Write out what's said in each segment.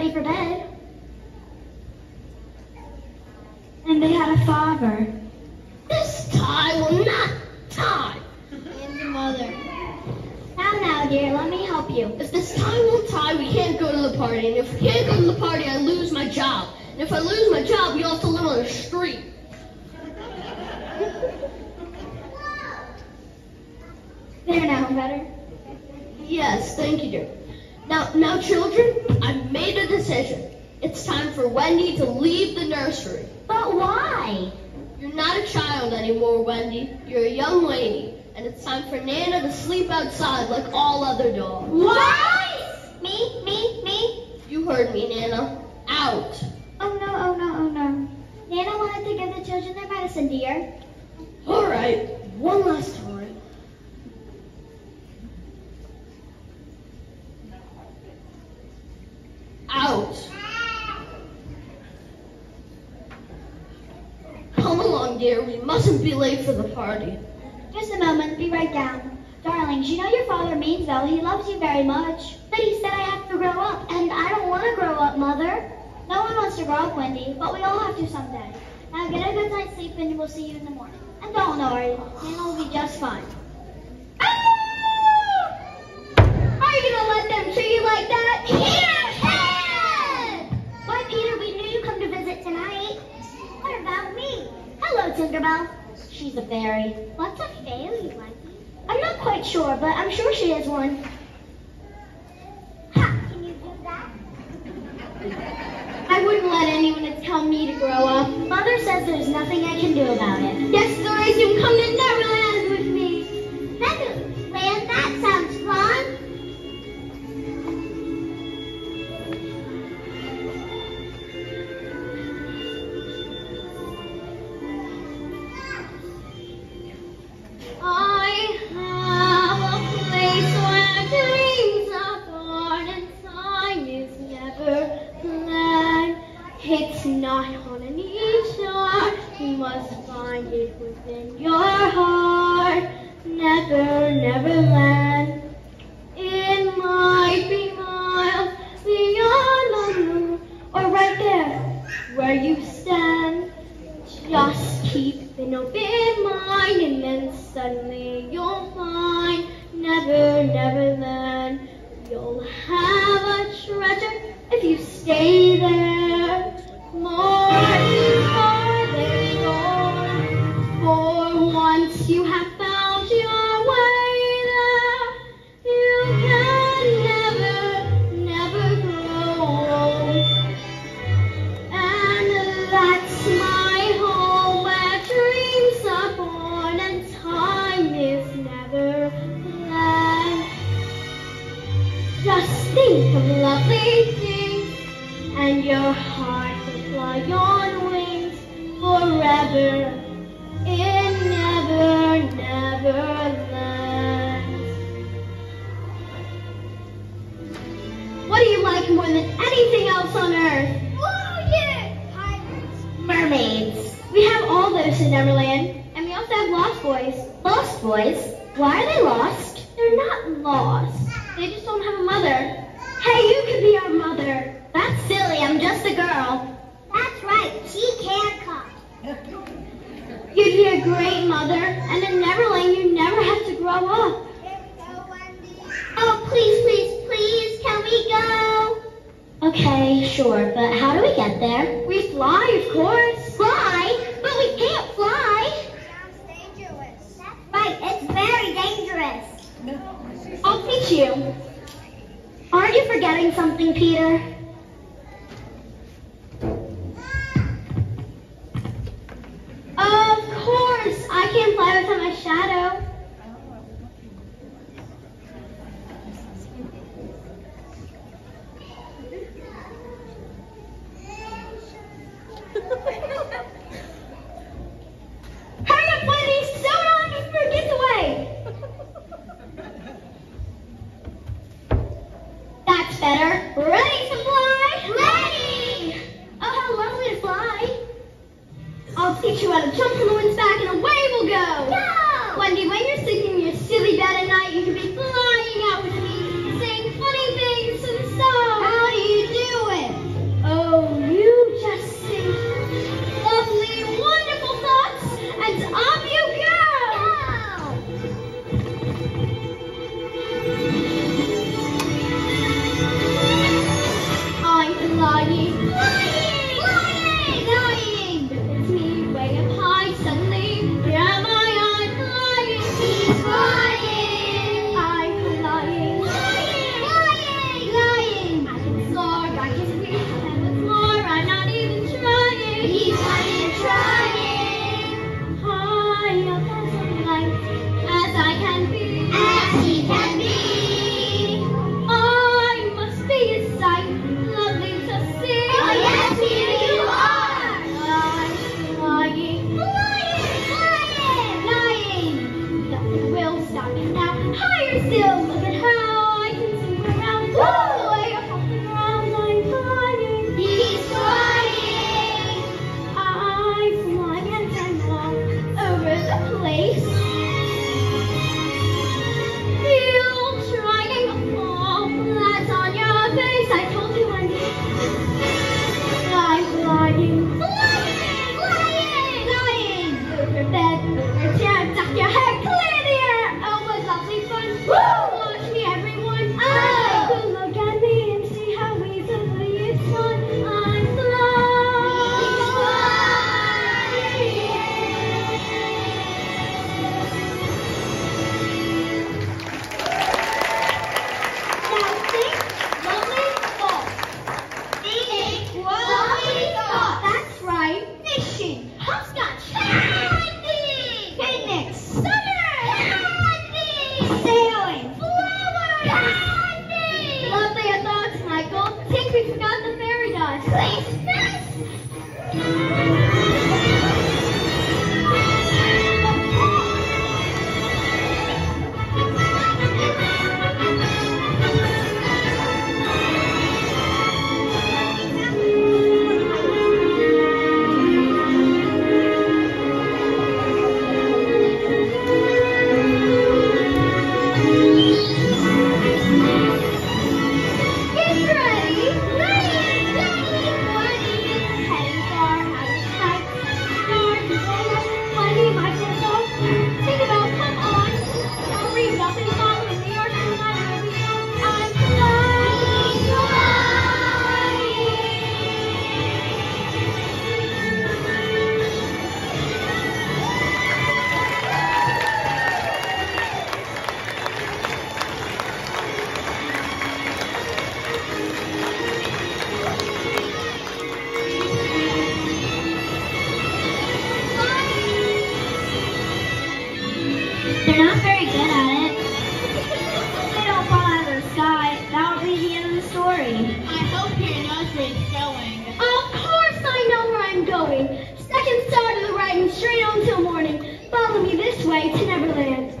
ready for bed. And they had a father. This tie will not tie. And the mother. Now, now, dear, let me help you. If this tie won't tie, we can't go to the party. And if we can't go to the party, I lose my job. And if I lose my job, we have to live on the street. There now, better. Yes, thank you, dear. Now, now, children, I've made a decision. It's time for Wendy to leave the nursery. But why? You're not a child anymore, Wendy. You're a young lady. And it's time for Nana to sleep outside like all other dogs. What? Me, me, me? You heard me, Nana. Out. Oh no, oh no, oh no. Nana wanted to give the children their medicine, dear. All right, one last time. Out. Come along, dear. We mustn't be late for the party. Just a moment, be right down. Darlings, you know your father means well. He loves you very much. But he said I have to grow up, and I don't want to grow up, Mother. No one wants to grow up, Wendy, but we all have to someday. Now get a good night's sleep, and we'll see you in the morning. And don't worry, Nana will be just fine. Ah! Are you gonna let them treat you like that? Peter! Tinkerbell. She's a fairy. What's a fairy, Wendy? I'm not quite sure, but I'm sure she is one. Ha! Can you do that? I wouldn't let anyone tell me to grow up. Mother says there's nothing I can do about it. Yes, stories you can come to Neverland with me. Neverland? Must find it within your heart. Never, never land. like more than anything else on Earth. Pirates, mermaids. We have all those in Neverland. And we also have Lost Boys. Lost Boys? Why are they lost? They're not lost. They just don't have a mother. Hey, you could be our mother. That's silly. I'm just a girl. That's right. She can't come. You'd be a great mother, and in Neverland, you never have to grow up. Oh, please, please, please, can we go? Okay, sure, but how do we get there? We fly, of course. Fly? But we can't fly. Sounds dangerous. Right, it's very dangerous. No. I'll teach you. Aren't you forgetting something, Peter? Of course! I can't fly without my shadow. Thank you. They're not very good at it. If they don't fall out of the sky, that would be the end of the story. I hope Peter knows where he's going. Of course I know where I'm going. Second star to the right and straight on till morning. Follow me this way to Neverland.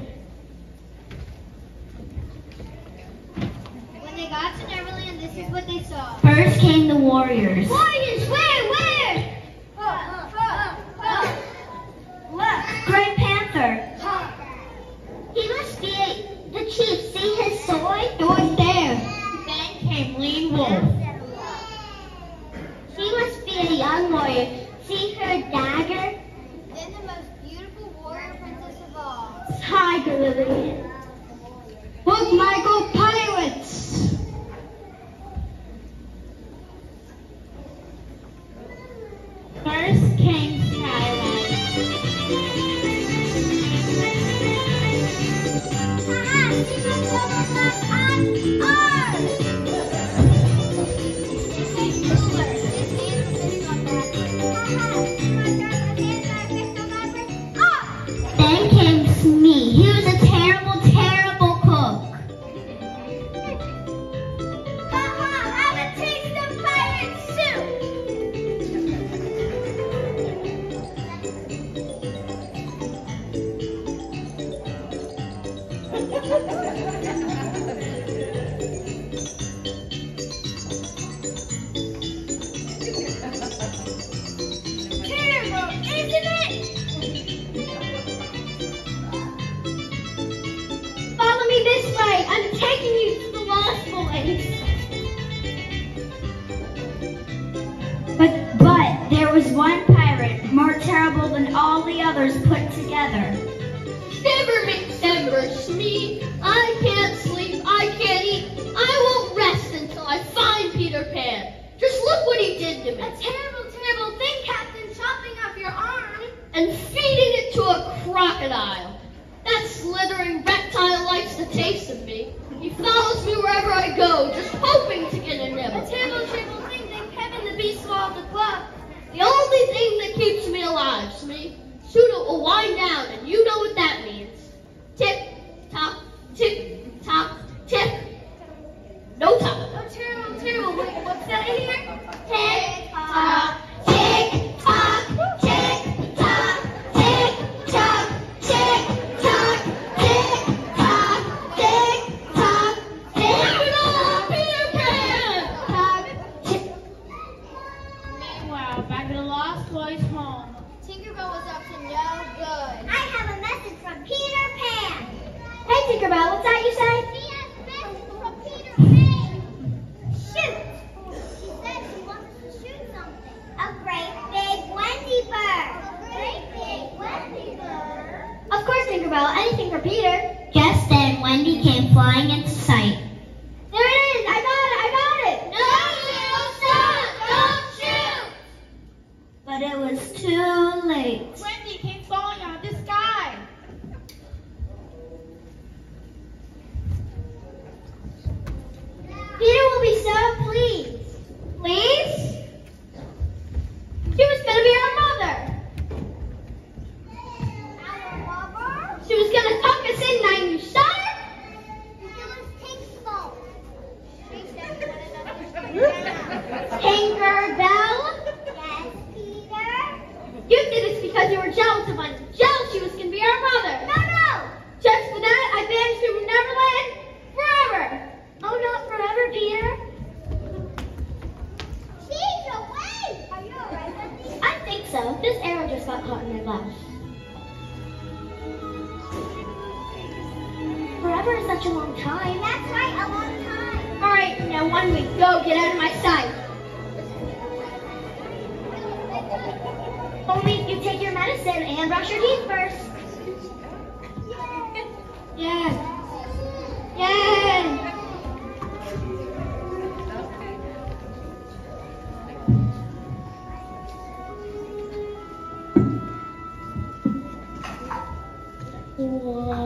When they got to Neverland, this is what they saw. First came the warriors. Why? face of me. He follows me wherever I go, just hoping to get a nibble. A terrible, terrible thing that Kevin the Beast swallowed the club. The only thing that keeps me alive, Smee. Soon it will wind down, and you know what that Right. 我。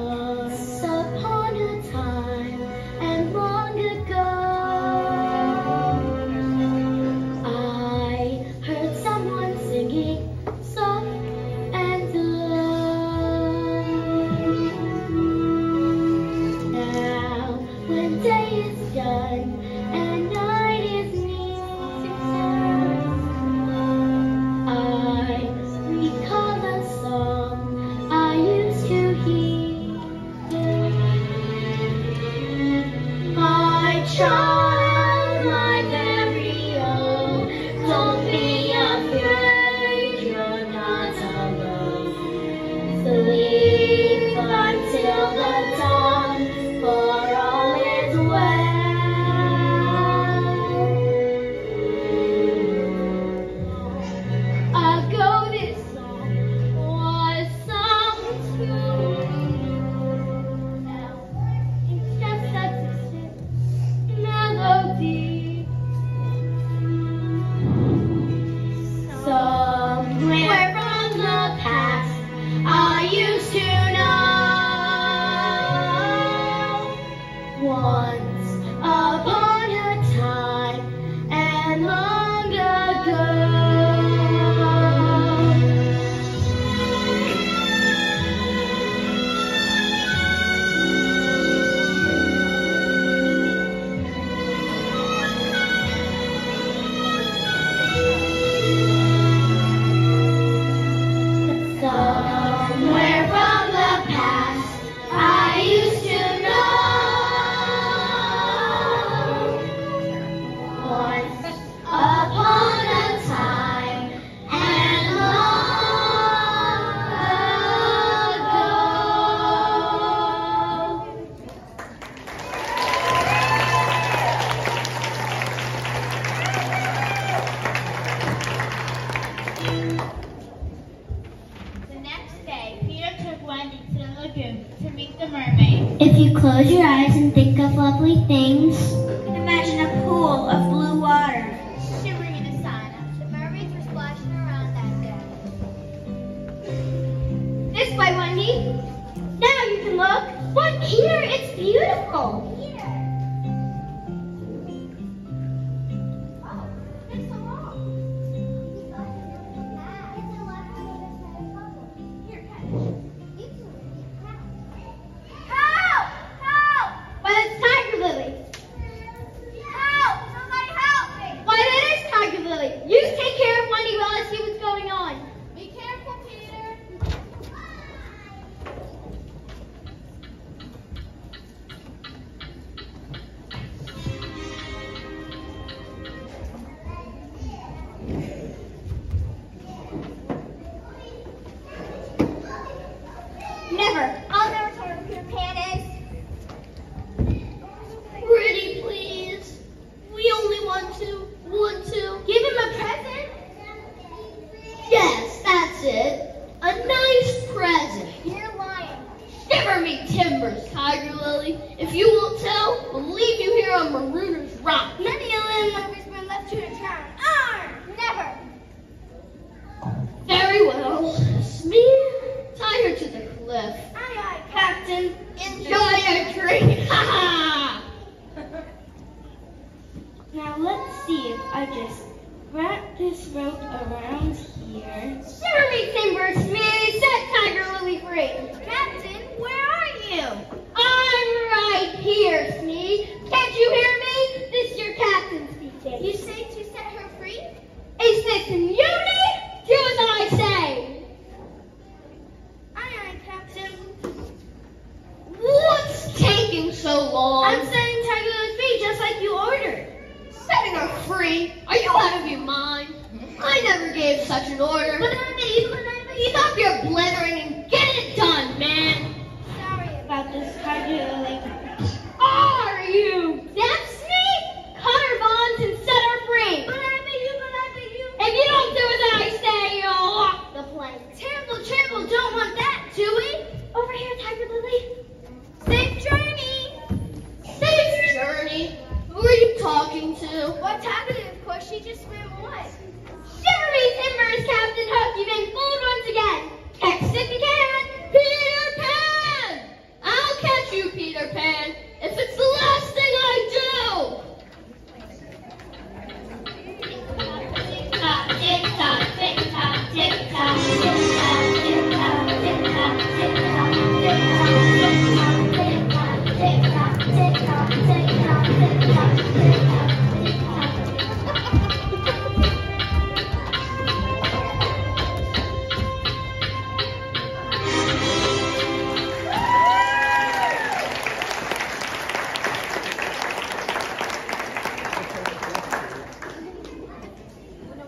mermaid. If you close your eyes and think of lovely things, you can imagine a pool of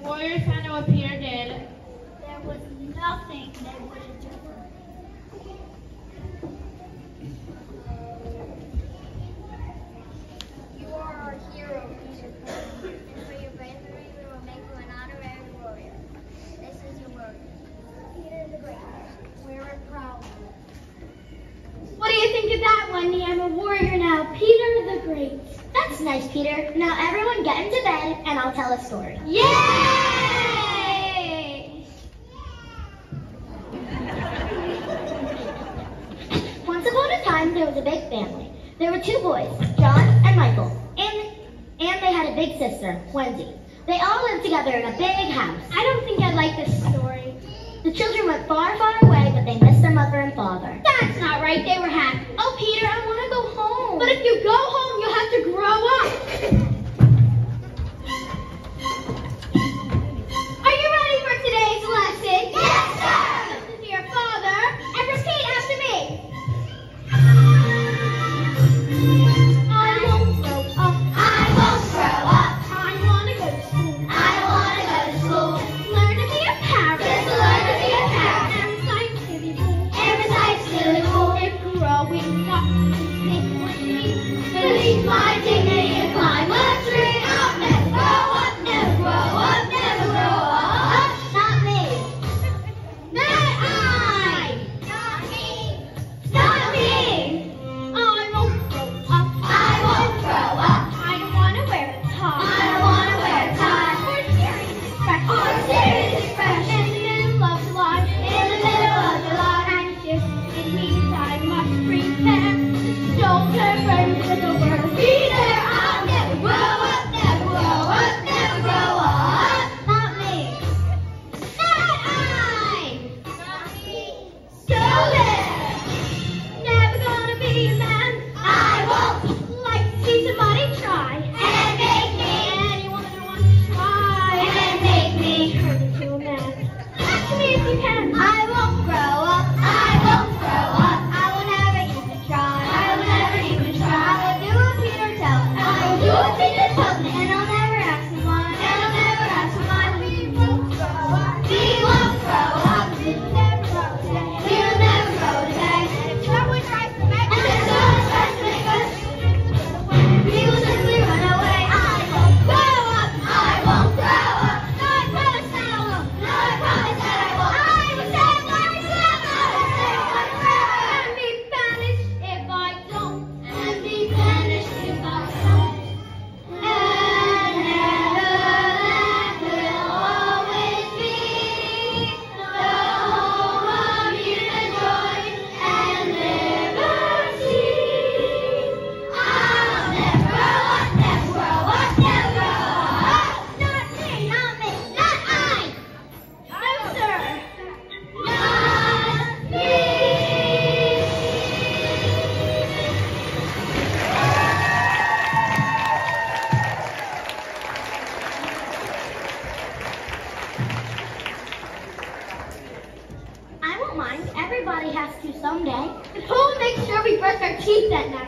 Warrior Sano appeared and there was nothing they wouldn't do. You are our hero, Peter and for your bravery we will make you an honorary warrior. This is your word. Peter the Great. Wear it proudly. What do you think of that, Wendy? I'm a warrior now. Peter the Great. That's nice, Peter. Now everyone get into bed and I'll tell a story. Yay! family. There were two boys, John and Michael, and, and they had a big sister, Wendy. They all lived together in a big house. I don't think I like this story. The children went far, far away, but they missed their mother and father. That's not right. They were happy. Oh, Peter, I want to go home. But if you go home, you'll have to grow up. Are you ready for today's lesson? Yes, sir! Teeth that night?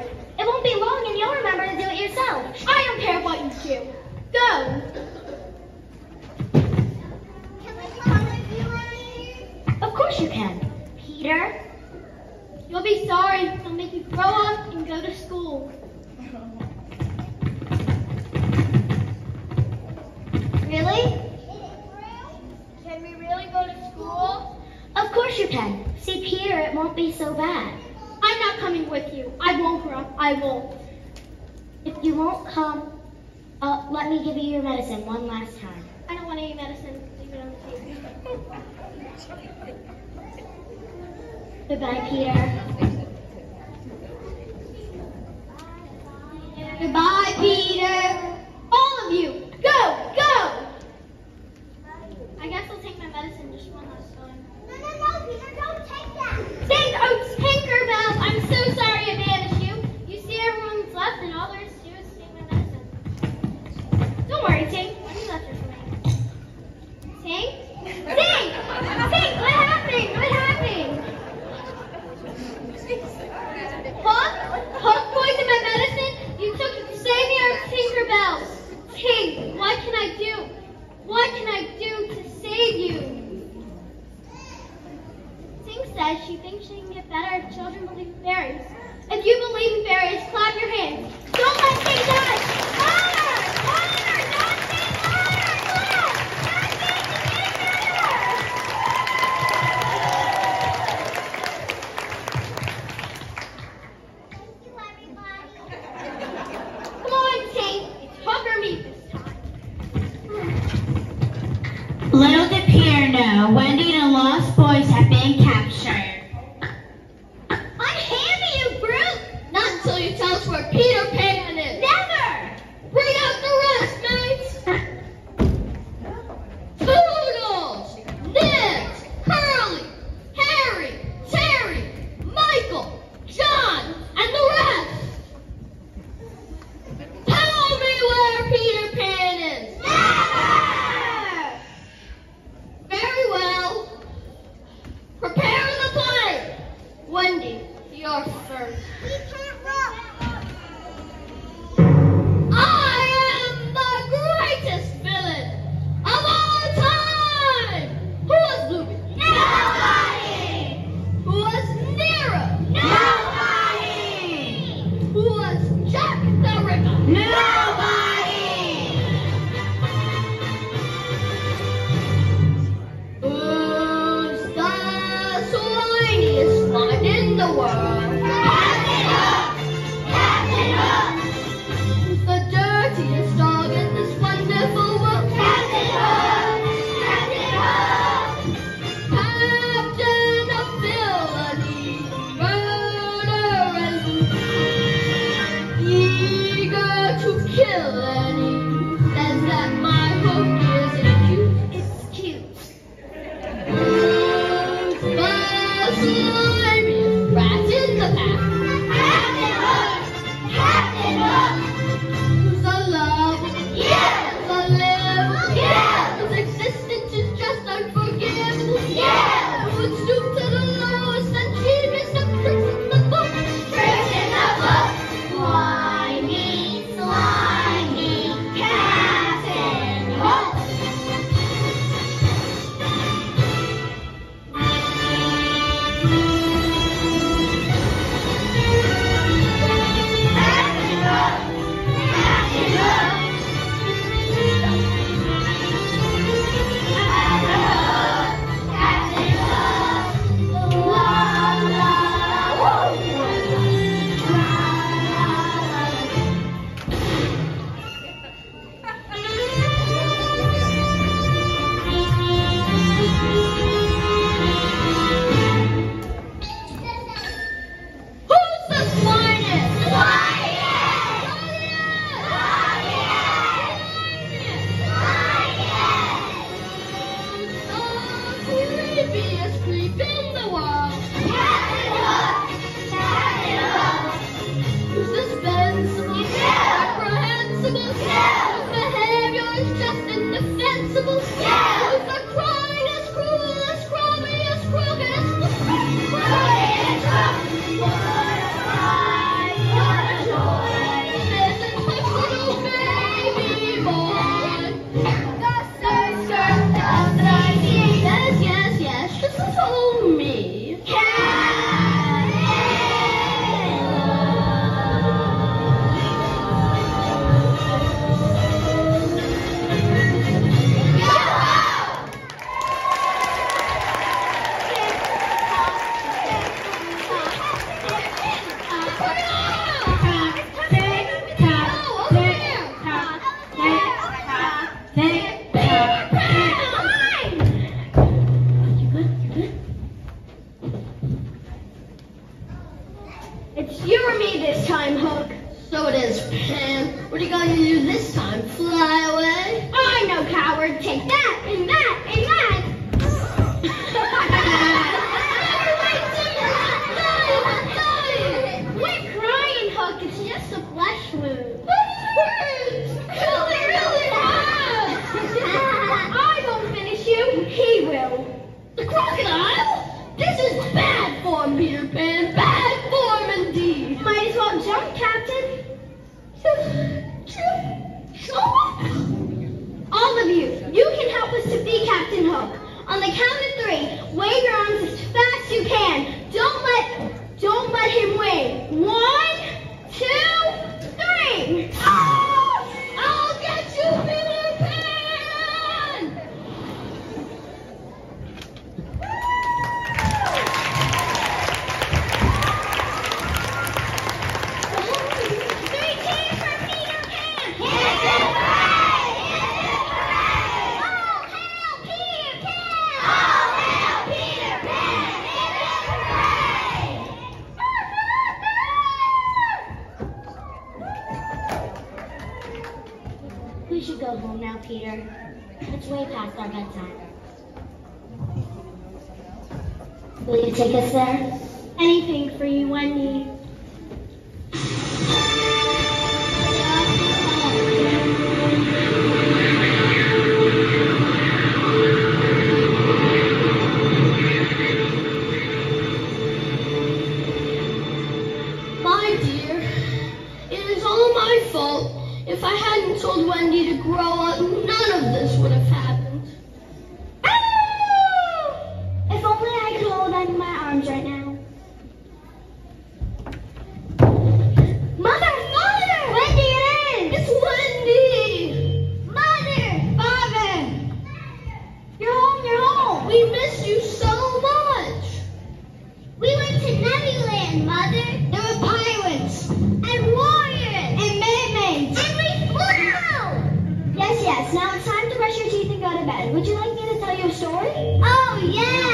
and mother, there were pirates and warriors and mermaids. And we flew! Yes, yes. Now it's time to brush your teeth and go to bed. Would you like me to tell you a story? Oh, yeah!